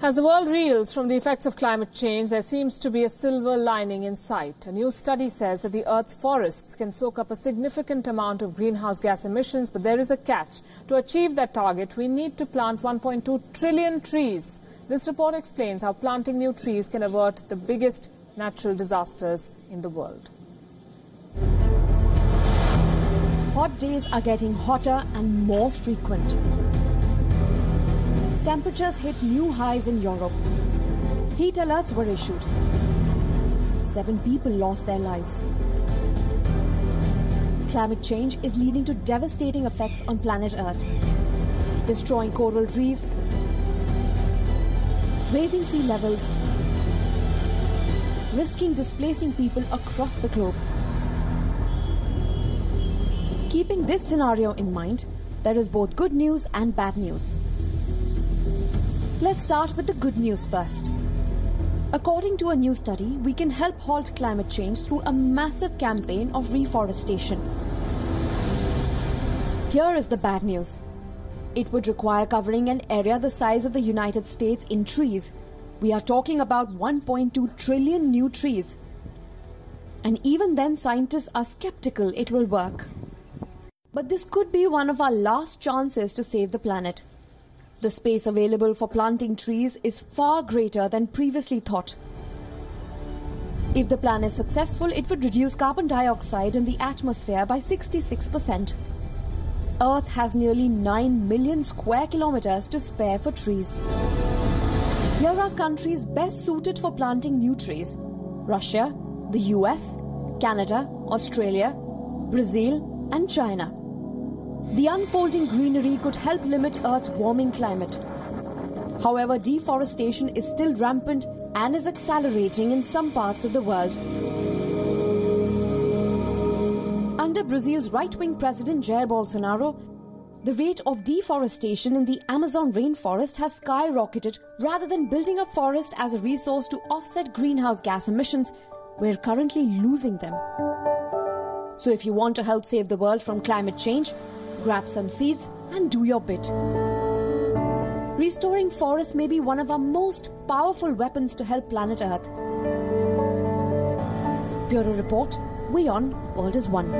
As the world reels from the effects of climate change, there seems to be a silver lining in sight. A new study says that the Earth's forests can soak up a significant amount of greenhouse gas emissions, but there is a catch. To achieve that target, we need to plant 1.2 trillion trees. This report explains how planting new trees can avert the biggest natural disasters in the world. Hot days are getting hotter and more frequent temperatures hit new highs in Europe. Heat alerts were issued. Seven people lost their lives. Climate change is leading to devastating effects on planet Earth, destroying coral reefs, raising sea levels, risking displacing people across the globe. Keeping this scenario in mind, there is both good news and bad news. Let's start with the good news first. According to a new study, we can help halt climate change through a massive campaign of reforestation. Here is the bad news. It would require covering an area the size of the United States in trees. We are talking about 1.2 trillion new trees. And even then, scientists are skeptical it will work. But this could be one of our last chances to save the planet. The space available for planting trees is far greater than previously thought. If the plan is successful, it would reduce carbon dioxide in the atmosphere by 66%. Earth has nearly 9 million square kilometers to spare for trees. Here are countries best suited for planting new trees Russia, the US, Canada, Australia, Brazil, and China. The unfolding greenery could help limit Earth's warming climate. However, deforestation is still rampant and is accelerating in some parts of the world. Under Brazil's right wing president Jair Bolsonaro, the rate of deforestation in the Amazon rainforest has skyrocketed. Rather than building a forest as a resource to offset greenhouse gas emissions, we're currently losing them. So, if you want to help save the world from climate change, grab some seeds and do your bit. Restoring forests may be one of our most powerful weapons to help planet Earth. Bureau Report, WION World is One.